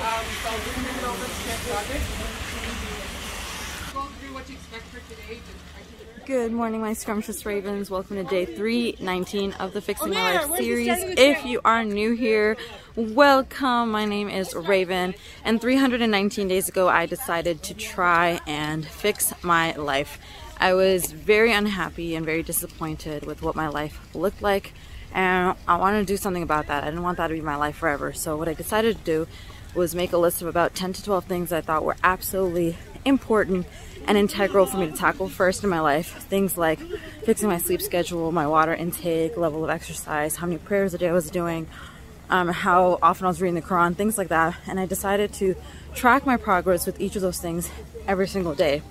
Um, so we're going to it over to get started. Go through what you expect for today. Good morning, my scrumptious ravens. Welcome to day 319 of the Fixing My Life series. If you are new here, welcome. My name is Raven, and 319 days ago, I decided to try and fix my life. I was very unhappy and very disappointed with what my life looked like, and I wanted to do something about that. I didn't want that to be my life forever. So what I decided to do was make a list of about 10 to 12 things I thought were absolutely important and integral for me to tackle first in my life. Things like fixing my sleep schedule, my water intake, level of exercise, how many prayers a day I was doing, um, how often I was reading the Quran, things like that. And I decided to track my progress with each of those things every single day.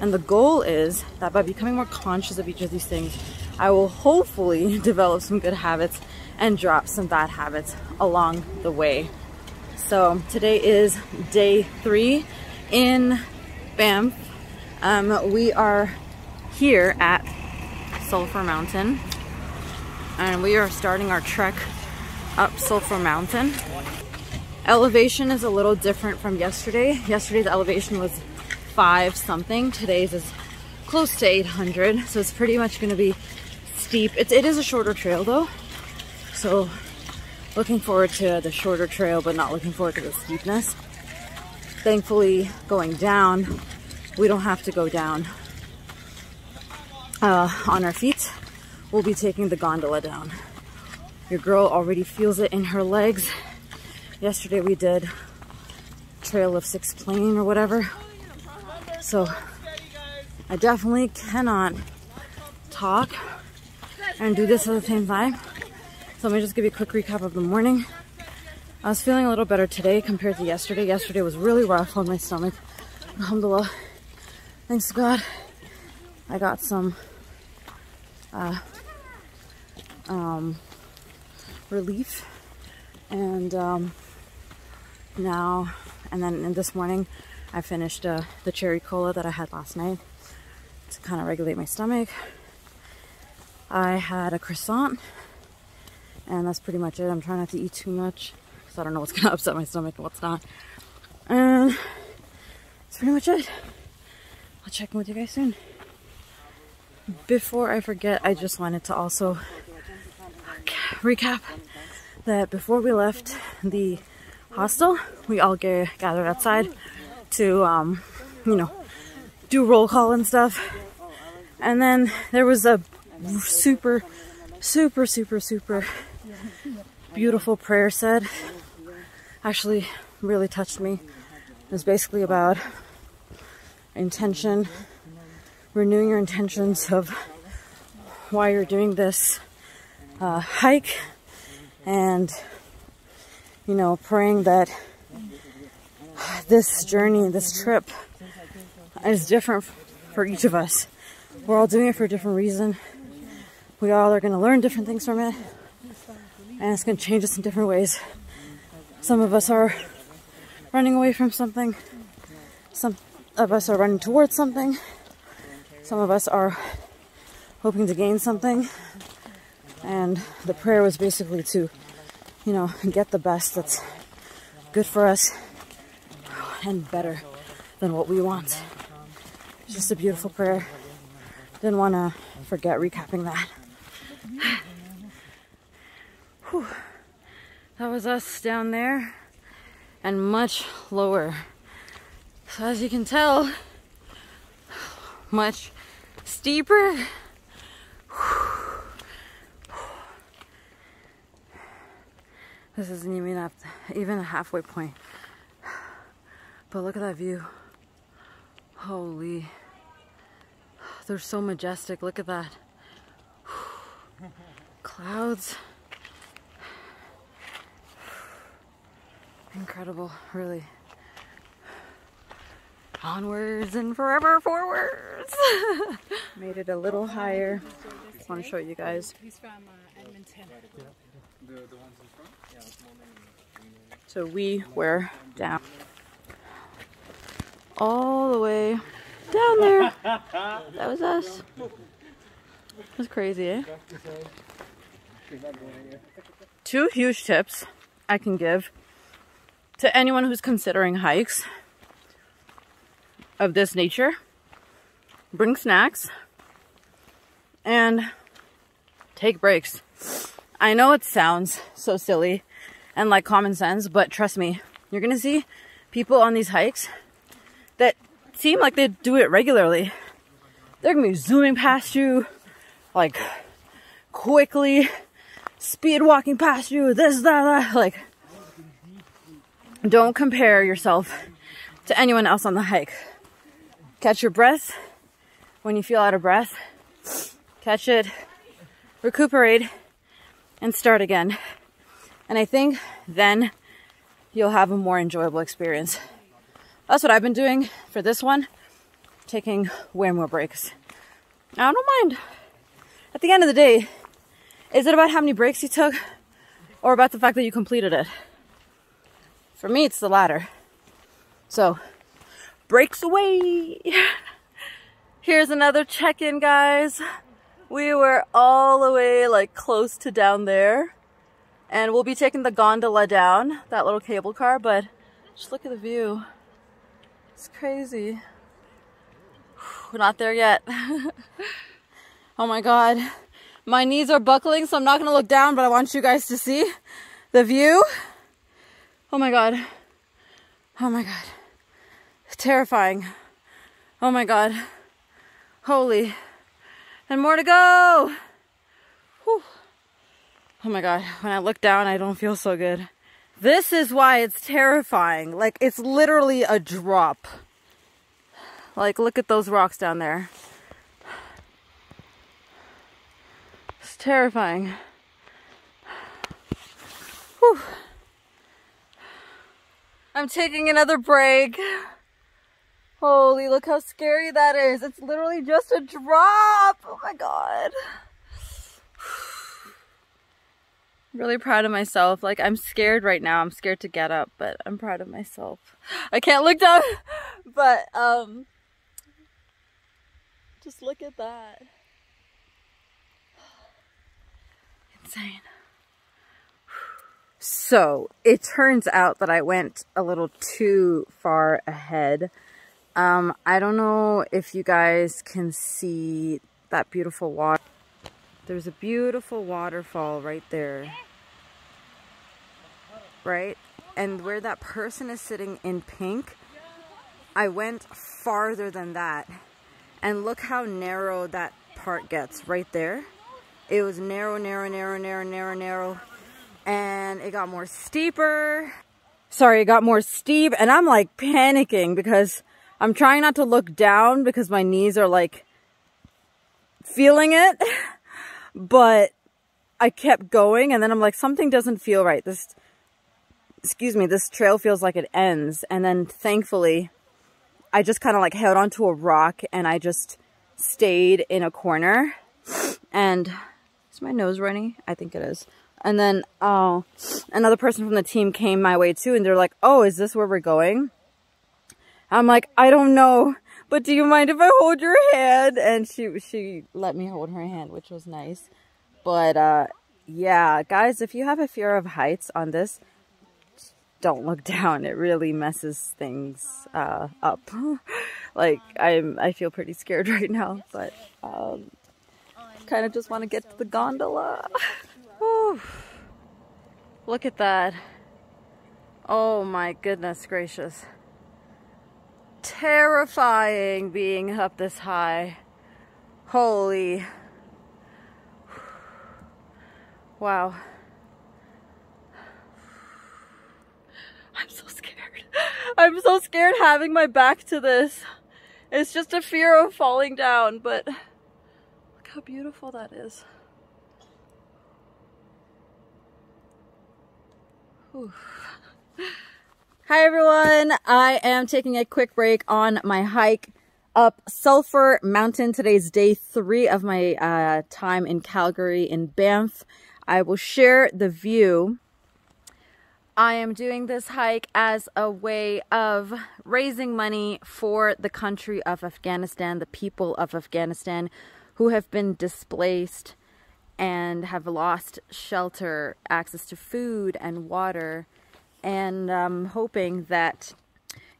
And the goal is that by becoming more conscious of each of these things, I will hopefully develop some good habits and drop some bad habits along the way. So today is day three in Banff um, we are here at Sulphur Mountain and we are starting our trek up Sulphur Mountain. Elevation is a little different from yesterday. Yesterday's elevation was five something. Today's is close to 800. So it's pretty much going to be steep. It's, it is a shorter trail though. So looking forward to the shorter trail, but not looking forward to the steepness. Thankfully going down we don't have to go down uh, on our feet. We'll be taking the gondola down. Your girl already feels it in her legs. Yesterday we did Trail of Six Plain or whatever. So I definitely cannot talk and do this at the same time. So let me just give you a quick recap of the morning. I was feeling a little better today compared to yesterday. Yesterday was really rough on my stomach. Alhamdulillah thanks to God, I got some uh, um, relief. And um, now, and then in this morning, I finished uh, the cherry cola that I had last night to kind of regulate my stomach. I had a croissant, and that's pretty much it. I'm trying not to eat too much because I don't know what's going to upset my stomach and what's not. And that's pretty much it. I'll check in with you guys soon. Before I forget, I just wanted to also recap that before we left the hostel, we all get, gathered outside to, um, you know, do roll call and stuff. And then there was a super, super, super, super beautiful prayer said. Actually, really touched me. It was basically about intention, renewing your intentions of why you're doing this uh, hike and, you know, praying that this journey, this trip is different for each of us. We're all doing it for a different reason. We all are going to learn different things from it. And it's going to change us in different ways. Some of us are running away from something. Some of us are running towards something. Some of us are hoping to gain something. And the prayer was basically to, you know, get the best that's good for us and better than what we want. It's just a beautiful prayer. Didn't want to forget recapping that. Whew. That was us down there and much lower. So as you can tell, much steeper. This isn't even up, even a halfway point. But look at that view. Holy. They're so majestic. Look at that. Clouds. Incredible, really onwards and forever forwards. Made it a little higher. Just want to show you guys. He's from uh, Edmonton. So we were down all the way down there. That was us. That's crazy, eh? Two huge tips I can give to anyone who's considering hikes of this nature, bring snacks and take breaks. I know it sounds so silly and like common sense, but trust me, you're gonna see people on these hikes that seem like they do it regularly. They're gonna be zooming past you, like quickly, speed walking past you, this, that, that. Like, don't compare yourself to anyone else on the hike. Catch your breath when you feel out of breath. Catch it, recuperate, and start again. And I think then you'll have a more enjoyable experience. That's what I've been doing for this one, taking way more breaks. I don't mind. At the end of the day, is it about how many breaks you took or about the fact that you completed it? For me, it's the latter. So, breaks away. Here's another check-in, guys. We were all the way like close to down there. And we'll be taking the gondola down, that little cable car, but just look at the view. It's crazy. We're not there yet. oh my God. My knees are buckling, so I'm not gonna look down, but I want you guys to see the view. Oh my God. Oh my God terrifying. Oh my god. Holy. And more to go. Whew. Oh my god. When I look down, I don't feel so good. This is why it's terrifying. Like, it's literally a drop. Like, look at those rocks down there. It's terrifying. Whew. I'm taking another break. Holy, look how scary that is. It's literally just a drop. Oh my God. really proud of myself. Like, I'm scared right now. I'm scared to get up, but I'm proud of myself. I can't look down, but, um, just look at that. Insane. So, it turns out that I went a little too far ahead um, I don't know if you guys can see that beautiful water. There's a beautiful waterfall right there. Right? And where that person is sitting in pink, I went farther than that. And look how narrow that part gets right there. It was narrow, narrow, narrow, narrow, narrow, narrow. And it got more steeper. Sorry, it got more steep. And I'm like panicking because I'm trying not to look down because my knees are like feeling it, but I kept going and then I'm like, something doesn't feel right. This, excuse me, this trail feels like it ends. And then thankfully, I just kind of like held onto a rock and I just stayed in a corner. And is my nose runny? I think it is. And then uh, another person from the team came my way too and they're like, oh, is this where we're going? I'm like, I don't know, but do you mind if I hold your hand? And she, she let me hold her hand, which was nice. But, uh, yeah, guys, if you have a fear of heights on this, don't look down. It really messes things, uh, up. like, I'm, I feel pretty scared right now, but, um, kind of just want to get to the gondola. Look at that. Oh my goodness gracious terrifying being up this high. Holy. Wow. I'm so scared. I'm so scared having my back to this. It's just a fear of falling down, but look how beautiful that is. Hi everyone, I am taking a quick break on my hike up Sulphur Mountain. Today's day three of my uh, time in Calgary in Banff. I will share the view. I am doing this hike as a way of raising money for the country of Afghanistan, the people of Afghanistan who have been displaced and have lost shelter, access to food and water, and I'm hoping that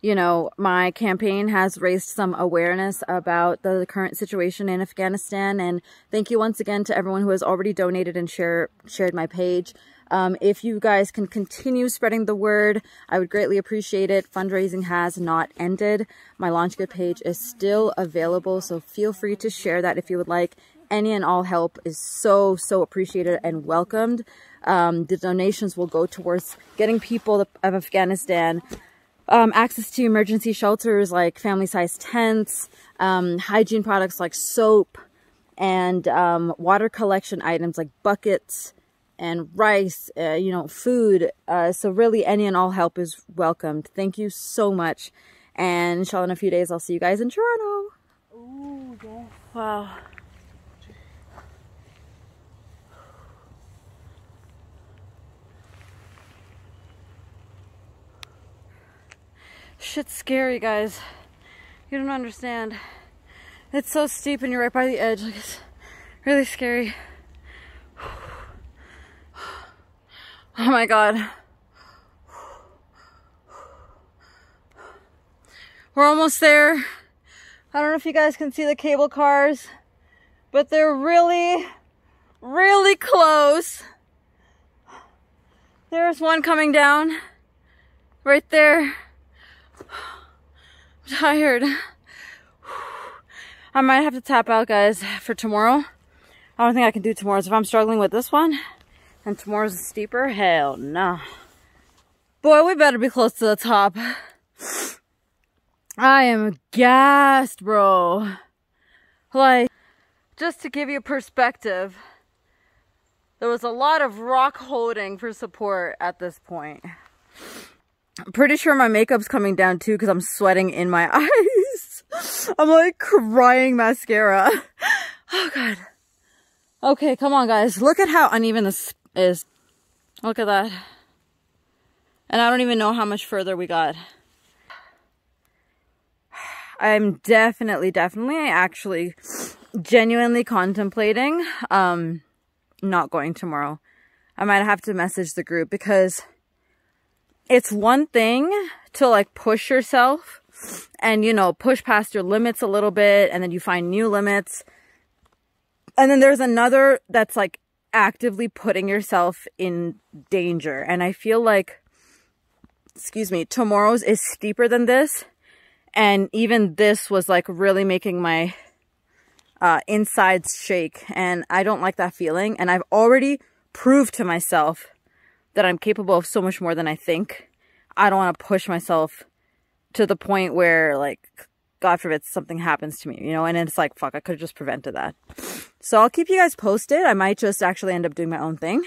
you know, my campaign has raised some awareness about the current situation in Afghanistan. And thank you once again to everyone who has already donated and share, shared my page. Um, if you guys can continue spreading the word, I would greatly appreciate it. Fundraising has not ended. My LaunchGood page is still available, so feel free to share that if you would like. Any and all help is so, so appreciated and welcomed. Um, the donations will go towards getting people of Afghanistan um, access to emergency shelters like family-sized tents, um, hygiene products like soap, and um, water collection items like buckets and rice, uh, you know, food. Uh, so really any and all help is welcomed. Thank you so much. And inshallah in a few days, I'll see you guys in Toronto. Ooh, yeah. Wow. Shit's scary, guys. You don't understand. It's so steep and you're right by the edge. Like it's really scary. Oh my god. We're almost there. I don't know if you guys can see the cable cars, but they're really, really close. There's one coming down right there. I'm tired. I might have to tap out, guys, for tomorrow. I don't think I can do tomorrow's. If I'm struggling with this one and tomorrow's steeper, hell no. Boy, we better be close to the top. I am gassed, bro. Like, just to give you perspective, there was a lot of rock holding for support at this point. I'm pretty sure my makeup's coming down too because I'm sweating in my eyes. I'm like crying mascara. Oh god. Okay, come on guys. Look at how uneven this is. Look at that. And I don't even know how much further we got. I'm definitely, definitely, actually genuinely contemplating um not going tomorrow. I might have to message the group because it's one thing to like push yourself and, you know, push past your limits a little bit and then you find new limits. And then there's another that's like actively putting yourself in danger. And I feel like, excuse me, tomorrow's is steeper than this. And even this was like really making my uh, insides shake. And I don't like that feeling. And I've already proved to myself that I'm capable of so much more than I think. I don't want to push myself to the point where like God forbid something happens to me, you know, and it's like, fuck, I could have just prevented that. So I'll keep you guys posted. I might just actually end up doing my own thing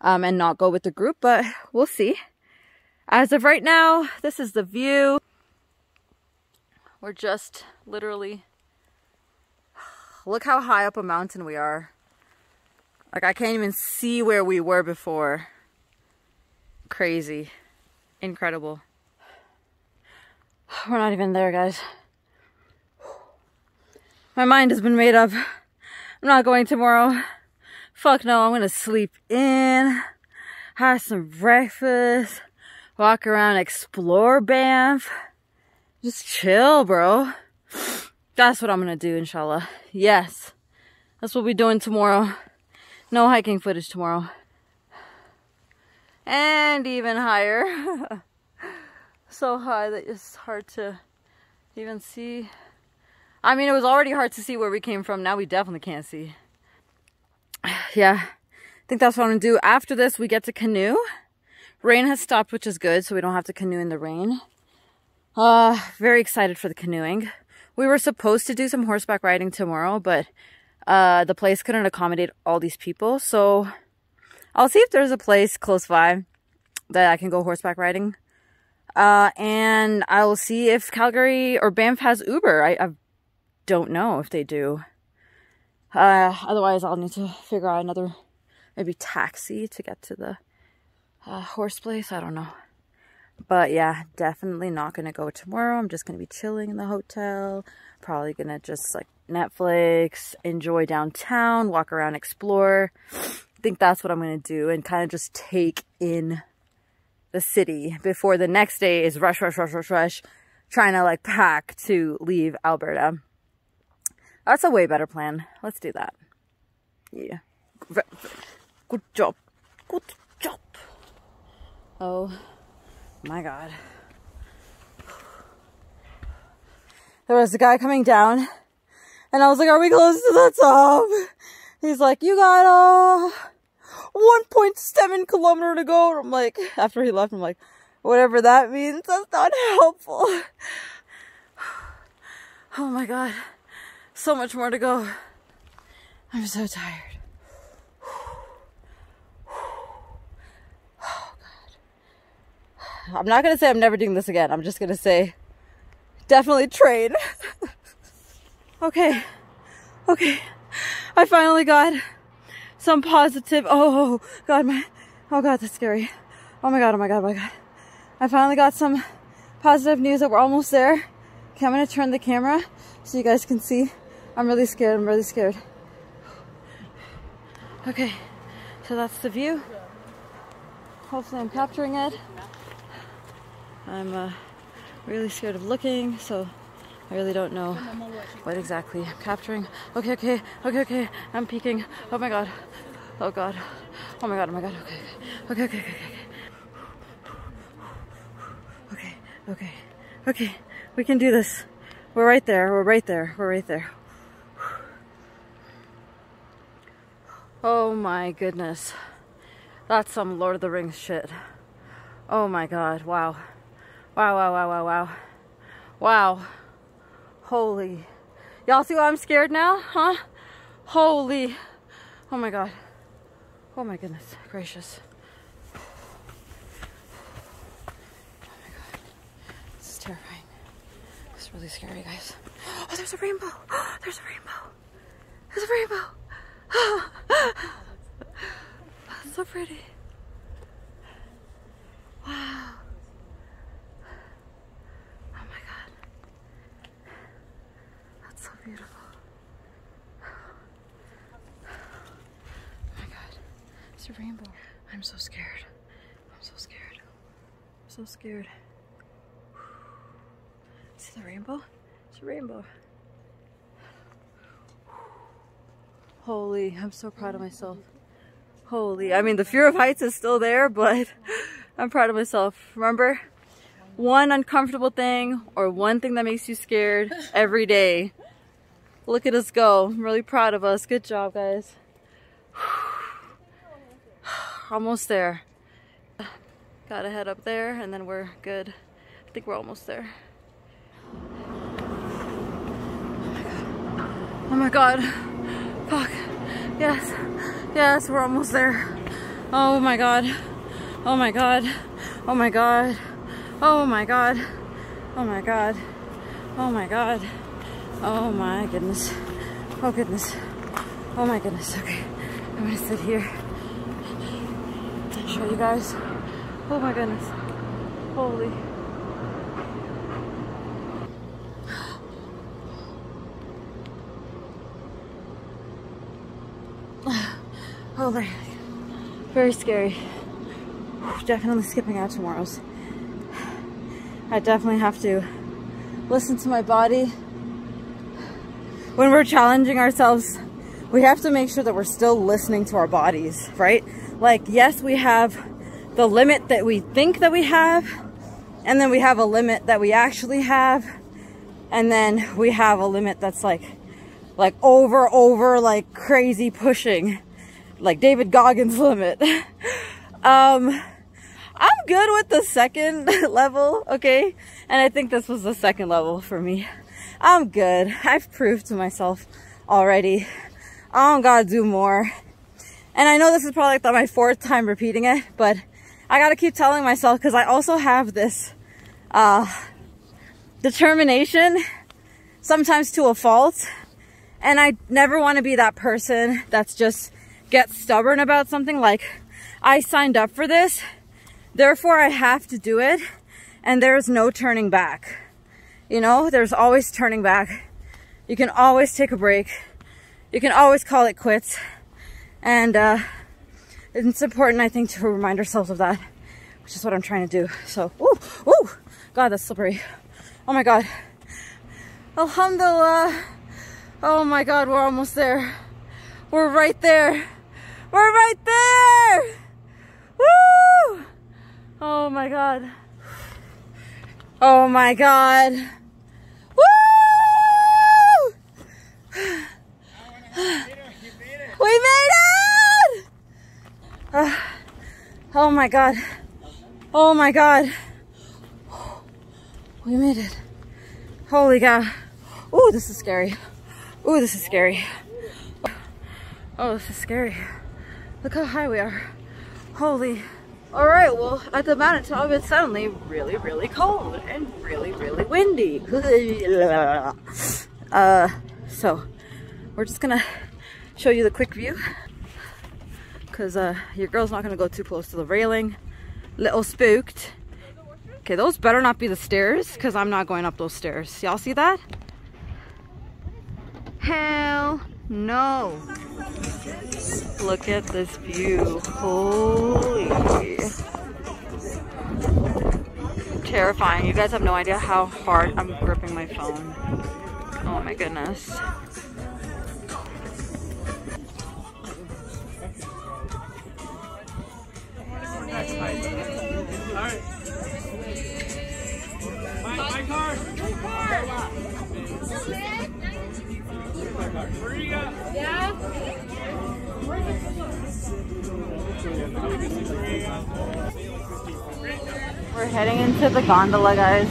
um, and not go with the group, but we'll see. As of right now, this is the view. We're just literally, look how high up a mountain we are. Like I can't even see where we were before crazy. Incredible. We're not even there, guys. My mind has been made up. I'm not going tomorrow. Fuck no, I'm gonna sleep in, have some breakfast, walk around, explore Banff. Just chill, bro. That's what I'm gonna do, inshallah. Yes. That's what we're doing tomorrow. No hiking footage tomorrow and even higher. so high that it's hard to even see. I mean, it was already hard to see where we came from. Now we definitely can't see. yeah, I think that's what I'm gonna do. After this, we get to canoe. Rain has stopped, which is good, so we don't have to canoe in the rain. Uh, very excited for the canoeing. We were supposed to do some horseback riding tomorrow, but uh, the place couldn't accommodate all these people, so I'll see if there's a place close by that I can go horseback riding. Uh, and I'll see if Calgary or Banff has Uber. I, I don't know if they do. Uh, otherwise, I'll need to figure out another, maybe taxi to get to the uh, horse place. I don't know. But yeah, definitely not going to go tomorrow. I'm just going to be chilling in the hotel. Probably going to just like Netflix, enjoy downtown, walk around, explore think that's what I'm going to do and kind of just take in the city before the next day is rush, rush, rush, rush, rush, trying to like pack to leave Alberta. That's a way better plan. Let's do that. Yeah. Good job. Good job. Oh my god. There was a guy coming down and I was like, are we close to the top? He's like, you got uh 1.7 kilometer to go. I'm like, after he left, I'm like, whatever that means, that's not helpful. Oh my god. So much more to go. I'm so tired. Oh god. I'm not gonna say I'm never doing this again. I'm just gonna say definitely train. okay. Okay. I finally got some positive. Oh, God, my, oh God, that's scary. Oh my God, oh my God, oh my God. I finally got some positive news that we're almost there. Okay, I'm gonna turn the camera so you guys can see. I'm really scared, I'm really scared. Okay, so that's the view. Hopefully I'm capturing it. I'm uh, really scared of looking, so I really don't know what exactly I'm capturing. Okay, okay, okay, okay. I'm peeking. Oh my god. Oh god. Oh my god, oh my god. Okay, okay, okay, okay, okay. Okay, okay, okay. We can do this. We're right there. We're right there. We're right there. Oh my goodness. That's some Lord of the Rings shit. Oh my god. Wow. Wow, wow, wow, wow, wow. Wow. Holy. Y'all see why I'm scared now? Huh? Holy. Oh my God. Oh my goodness gracious. Oh my God. This is terrifying. This is really scary, guys. Oh, there's a rainbow. There's a rainbow. There's a rainbow. Oh, that's so pretty. Wow. beautiful. Oh my god. It's a rainbow. I'm so scared. I'm so scared. Scared. See the rainbow? It's a rainbow. Holy, I'm so proud of myself. Holy, I mean the fear of heights is still there, but I'm proud of myself. Remember, one uncomfortable thing or one thing that makes you scared every day Look at us go. I'm really proud of us. Good job, guys. almost there. Gotta head up there and then we're good. I think we're almost there. Oh my god. Fuck. Yes. Yes, we're almost there. Oh my god. Oh my god. Oh my god. Oh my god. Oh my god. Oh my god. Oh my goodness. Oh goodness. Oh my goodness. Okay. I'm gonna sit here show you guys. Oh my goodness. Holy. Holy. Very scary. Definitely skipping out tomorrow's. I definitely have to listen to my body when we're challenging ourselves, we have to make sure that we're still listening to our bodies, right? Like, yes, we have the limit that we think that we have, and then we have a limit that we actually have, and then we have a limit that's like, like over, over, like crazy pushing, like David Goggins limit. um, I'm good with the second level, okay? And I think this was the second level for me. I'm good. I've proved to myself already. I don't gotta do more. And I know this is probably like my fourth time repeating it, but I gotta keep telling myself because I also have this uh, determination, sometimes to a fault. And I never want to be that person that's just gets stubborn about something like, I signed up for this, therefore I have to do it, and there's no turning back. You know, there's always turning back. You can always take a break. You can always call it quits. And uh, it's important, I think, to remind ourselves of that which is what I'm trying to do. So, ooh, ooh, God, that's slippery. Oh my God. Alhamdulillah. Oh my God, we're almost there. We're right there. We're right there. Woo! Oh my God. Oh my God. Woo! We made it! Uh, oh my God. Oh my God. We made it. Holy God. Oh, this is scary. Oh, this is scary. Oh, this is scary. Look how high we are. Holy. All right, well, at the mountaintop, it's suddenly really, really cold and really, really windy. uh, so we're just gonna show you the quick view because uh, your girl's not gonna go too close to the railing. Little spooked. Okay, those better not be the stairs because I'm not going up those stairs. Y'all see that? Hell no. Look at this view. Holy. Terrifying. You guys have no idea how hard I'm gripping my phone. Oh my goodness. Alright. My, my car! Where you go? We're heading into the gondola, guys.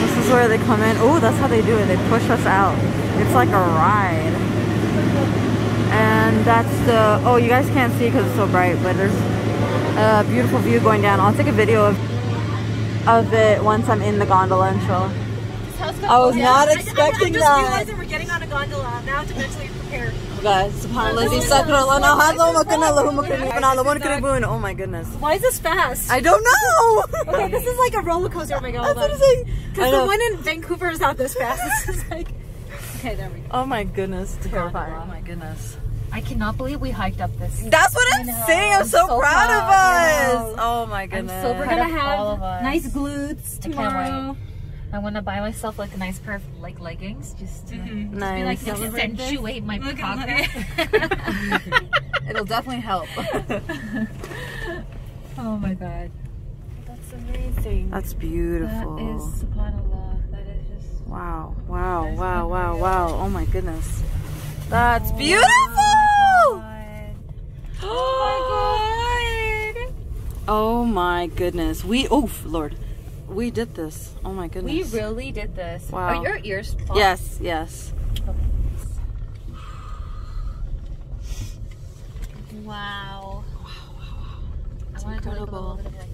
This is where they come in. Oh, that's how they do it. They push us out. It's like a ride. And that's the, oh, you guys can't see because it's so bright, but there's a beautiful view going down. I'll take a video of, of it once I'm in the gondola and show. I was not expecting I'm, I'm just that. we're getting on a gondola. Now to mentally prepare. Guys, subhanAllah, di sakra lana hadla makana lahu makana ibana lahu makana ibun. Oh my goodness. Why is this fast? I don't know. okay, this is like a roller coaster. Oh my god. That's what I'm saying. Because the one in Vancouver is not this fast. This is like. Okay, there we go. Oh my goodness, terrifying. Oh my goodness. I cannot believe we hiked up this. That's what I'm saying. I'm so, so proud, proud, of us. Oh my goodness. so We're proud. gonna of all of have us. nice glutes I can't tomorrow. I want to buy myself like a nice pair of like leggings just to mm-hmm. nice. be like accentuate my progress. It'll definitely help. oh my god. That's amazing. That's That beautiful. is subhanallah. That is just Wow, wow, wow, wow, wow. Oh my goodness. That's beautiful! Oh my god. Oh my goodness. We, oh Lord. We did this. Oh my goodness. We really did this. Wow. Are your ears plugged? Yes, yes. Wow. It's I wanna do like a incredible. little bit of like,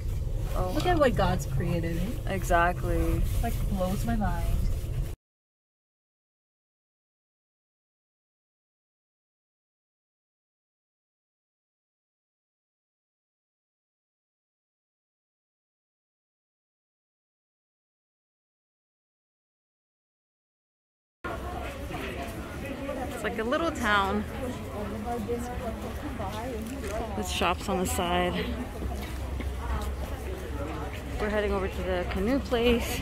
Oh, Look at what God's created. exactly. like blows my mind. A little town with shops on the side. We're heading over to the canoe place.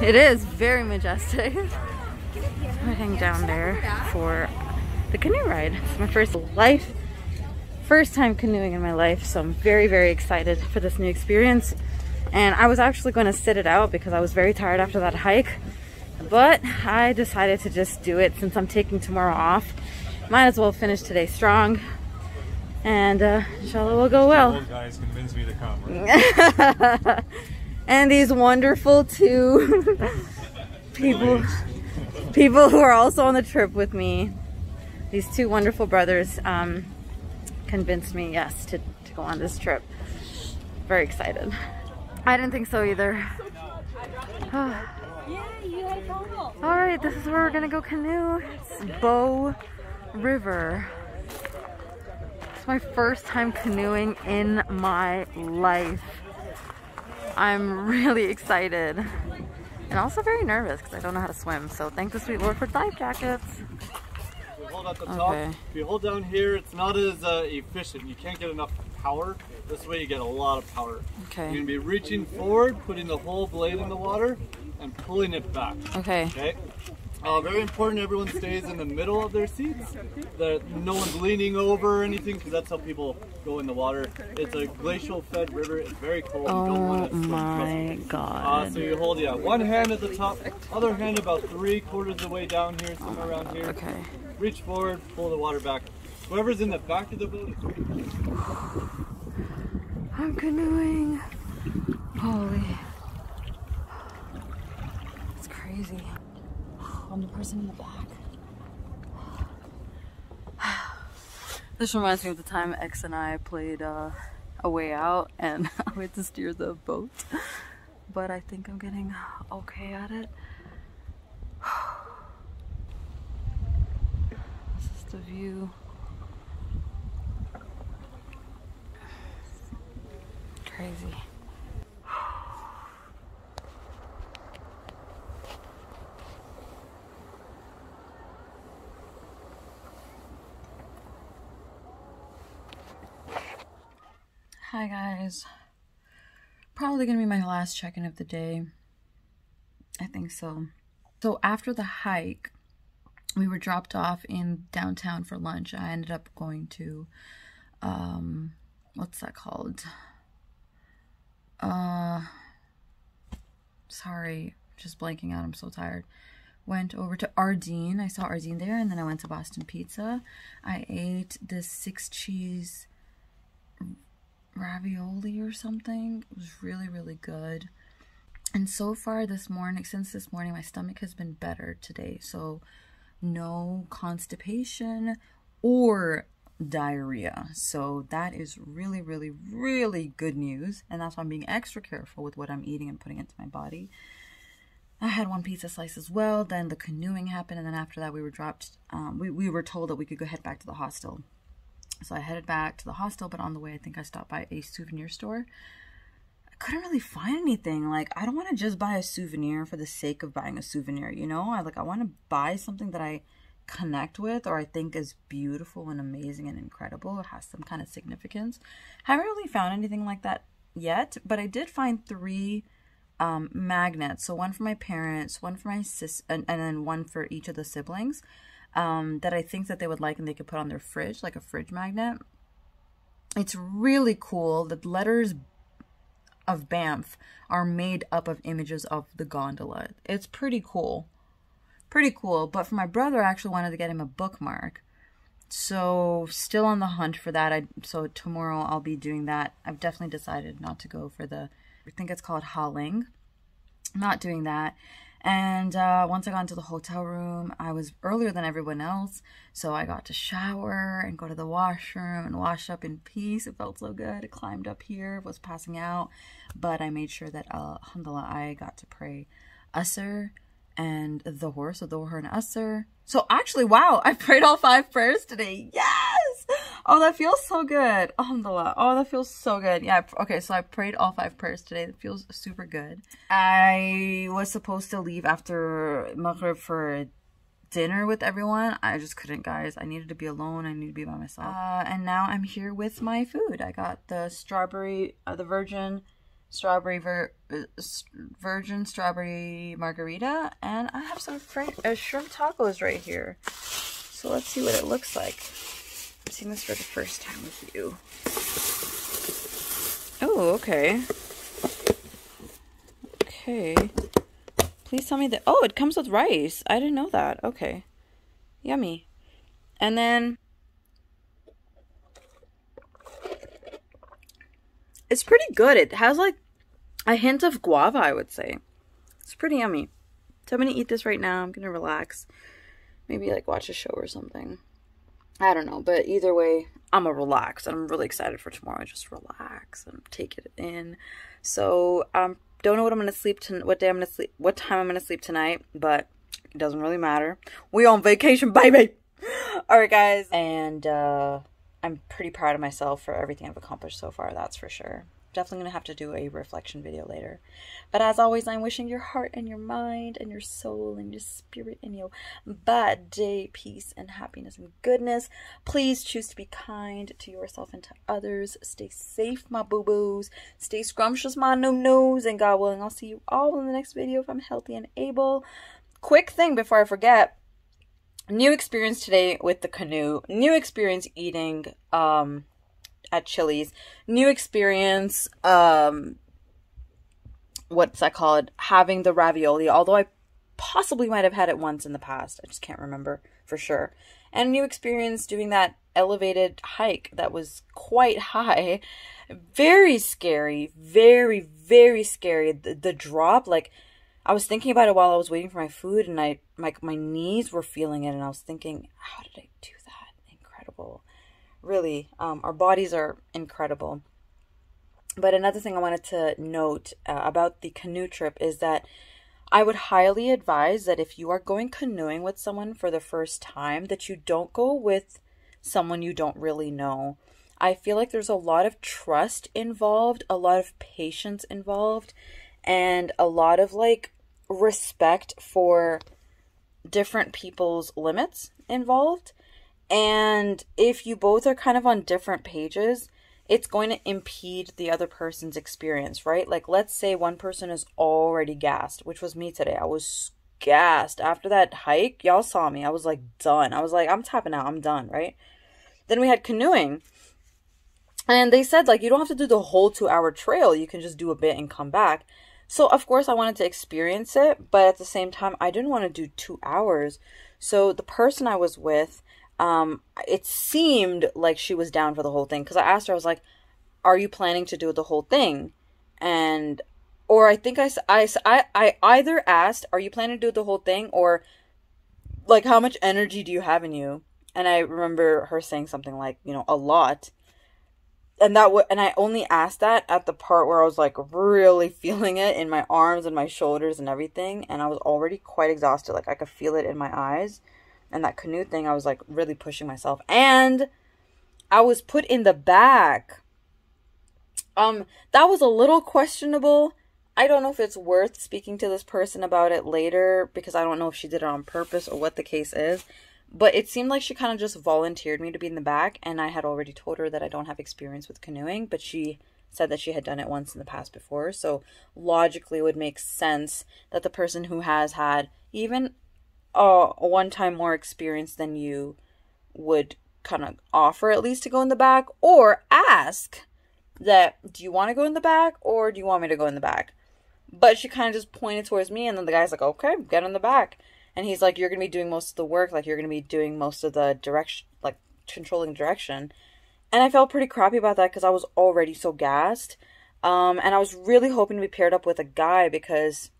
It is very majestic. We're heading down there for the canoe ride. It's my first life, first time canoeing in my life, so I'm very, very excited for this new experience. And I was actually going to sit it out because I was very tired after that hike. But I decided to just do it since I'm taking tomorrow off. Might as well finish today strong. And uh, inshallah will go well. Old guys convinced me to come. Right? and these wonderful two people people who are also on the trip with me. These two wonderful brothers um, convinced me, yes, to, to go on this trip. Very excited. I didn't think so either. All right, this is where we're gonna go canoe. It's Bow River. It's my first time canoeing in my life. I'm really excited and also very nervous because I don't know how to swim. So thank the sweet Lord for life jackets. You hold at the top. Okay. If you hold down here, it's not as uh, efficient. You can't get enough power This way you get a lot of power. Okay. You're gonna be reaching forward, putting the whole blade in the water, and pulling it back. Okay. Okay. Uh, very important. Everyone stays in the middle of their seats. That no one's leaning over or anything, because that's how people go in the water. It's a glacial-fed river. It's very cold. you don't Oh want to swim, trust my me. Uh, god. so you hold yeah, one hand at the top, other hand about three quarters of the way down here, somewhere around here. Okay. Reach forward, pull the water back. Whoever's in the back of the boat I'm canoeing. Holy. Crazy. I'm the person in the back. This reminds me of the time X and I played uh, A Way Out and we had to steer the boat. But I think I'm getting okay at it. This is the view. Crazy. Hi guys. Probably gonna be my last check-in of the day. I think so. So after the hike, we were dropped off in downtown for lunch. I ended up going to um what's that called? Uh sorry, just blanking out. I'm so tired. Went over to Ardeen. I saw Ardeen there and then I went to Boston Pizza. I ate this six cheese ravioli or something. It was really, really good. And so far this morning, since this morning, my stomach has been better today. So no constipation or diarrhea. So that is really, really, really good news. And that's why I'm being extra careful with what I'm eating and putting into my body. I had one pizza slice as well. Then the canoeing happened. And then after that, we were dropped. Um, we, we were told that we could go head back to the hostel. So I headed back to the hostel, but on the way, I think I stopped by a souvenir store. I couldn't really find anything. Like, I don't want to just buy a souvenir for the sake of buying a souvenir, you know? I like I want to buy something that I connect with or I think is beautiful and amazing and incredible. It has some kind of significance. Haven't really found anything like that yet, but I did find three um, magnets. So one for my parents, one for my sis, and, and then one for each of the siblings um, that I think that they would like and they could put on their fridge, like a fridge magnet. It's really cool. The letters of Banff are made up of images of the gondola. It's pretty cool. Pretty cool. But for my brother, I actually wanted to get him a bookmark. So still on the hunt for that. I so tomorrow I'll be doing that. I've definitely decided not to go for the I think it's called Holling. Not doing that. And uh, once I got into the hotel room, I was earlier than everyone else. So I got to shower and go to the washroom and wash up in peace. It felt so good. I climbed up here, was passing out. But I made sure that, uh, alhamdulillah, I got to pray Asr and the Dhuhr, so the and Asr. So actually, wow, I prayed all five prayers today. Yes! Oh, that feels so good. Alhamdulillah. Oh, that feels so good. Yeah, okay, so I prayed all five prayers today. That feels super good. I was supposed to leave after Maghrib for dinner with everyone. I just couldn't, guys. I needed to be alone. I needed to be by myself. Uh, and now I'm here with my food. I got the strawberry, uh, the virgin strawberry ver- uh, virgin strawberry margarita and i have some uh, shrimp tacos right here so let's see what it looks like i'm seeing this for the first time with you oh okay okay please tell me that oh it comes with rice i didn't know that okay yummy and then it's pretty good. It has like a hint of guava, I would say. It's pretty yummy. So I'm gonna eat this right now. I'm gonna relax. Maybe like watch a show or something. I don't know, but either way, I'm a relax I'm really excited for tomorrow. Just relax and take it in. So um don't know what I'm gonna sleep to what day I'm gonna sleep what time I'm gonna sleep tonight, but it doesn't really matter. We on vacation, baby. Alright guys. And uh I'm pretty proud of myself for everything I've accomplished so far, that's for sure. Definitely gonna have to do a reflection video later. But as always, I'm wishing your heart and your mind and your soul and your spirit and your body peace and happiness and goodness. Please choose to be kind to yourself and to others. Stay safe, my boo boos. Stay scrumptious, my no nos. And God willing, I'll see you all in the next video if I'm healthy and able. Quick thing before I forget new experience today with the canoe new experience eating um at chili's. New experience um what's that called? Having the ravioli although i possibly might have had it once in the past. I just can't remember for sure. And new experience doing that elevated hike that was quite high. Very scary very very scary. The, the drop like I was thinking about it while I was waiting for my food, and I my my knees were feeling it, and I was thinking, how did I do that? Incredible, really. Um, our bodies are incredible. But another thing I wanted to note uh, about the canoe trip is that I would highly advise that if you are going canoeing with someone for the first time, that you don't go with someone you don't really know. I feel like there's a lot of trust involved, a lot of patience involved, and a lot of like respect for different people's limits involved. And if you both are kind of on different pages, it's going to impede the other person's experience, right? Like, let's say one person is already gassed, which was me today. I was gassed after that hike. Y'all saw me. I was like done. I was like, I'm tapping out. I'm done, right? Then we had canoeing. And they said, like, you don't have to do the whole two hour trail. You can just do a bit and come back. So, of course, I wanted to experience it, but at the same time, I didn't want to do two hours. So, the person I was with, um, it seemed like she was down for the whole thing because I asked her, I was like, Are you planning to do the whole thing? And, or I think I, I, I, I either asked, Are you planning to do the whole thing? Or, like, how much energy do you have in you? And I remember her saying something like, you know, a lot and that w- and I only asked that at the part where I was like really feeling it in my arms and my shoulders and everything and I was already quite exhausted like I could feel it in my eyes and that canoe thing I was like really pushing myself. And I was put in the back. Um that was a little questionable. I don't know if it's worth speaking to this person about it later because I don't know if she did it on purpose or what the case is. But it seemed like she kind of just volunteered me to be in the back, and I had already told her that I don't have experience with canoeing, but she said that she had done it once in the past before. So logically, it would make sense that the person who has had even a one time more experience than you would kind of offer at least to go in the back? Or ask that do you want to go in the back or do you want me to go in the back? But she kind of just pointed towards me, and then the guy's like, okay, get in the back. And he's like you're to be doing most of the work like you're to be doing most of the direction like controlling direction. And i felt pretty crappy about that because i was already so gassed. Um, and i was really hoping to be paired up with a guy because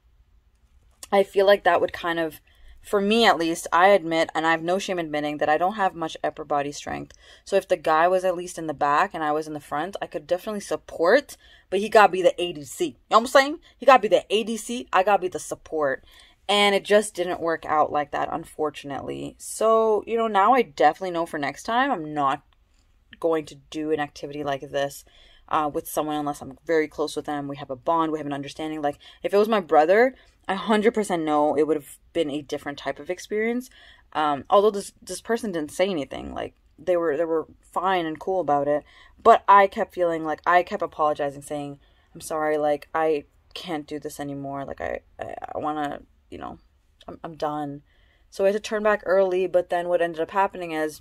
i feel like that would kind of for me at least i admit and i have no shame admitting that i don't have much upper body strength. So if the guy was at least in the back and i was in the front i could definitely support but he gotta be the adc you know what i'm saying? He gotta be the adc i gotta be the support. And it just didn't work out like that, unfortunately. So, you know, now I definitely know for next time I'm not going to do an activity like this uh, with someone unless I'm very close with them. We have a bond, we have an understanding. Like, if it was my brother, I 100% know it would have been a different type of experience. Um, although this this person didn't say anything, like they were they were fine and cool about it, but I kept feeling like I kept apologizing, saying, "I'm sorry, like I can't do this anymore. Like I I, I want to you know, I'm, I'm done. So I had to turn back early, but then what ended up happening is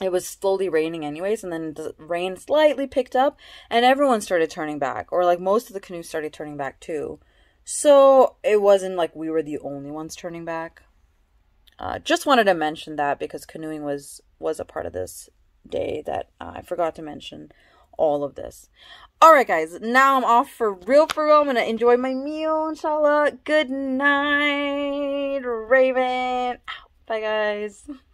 it was slowly raining anyways and then the rain slightly picked up and everyone started turning back or like most of the canoes started turning back too so it wasn't like we were the only ones turning back uh, just wanted to mention that because canoeing was was a part of this day that uh, i forgot to mention all of this Alright guys, now I'm off for real for real. I'm gonna enjoy my meal, inshallah. Good night, Raven. Bye guys.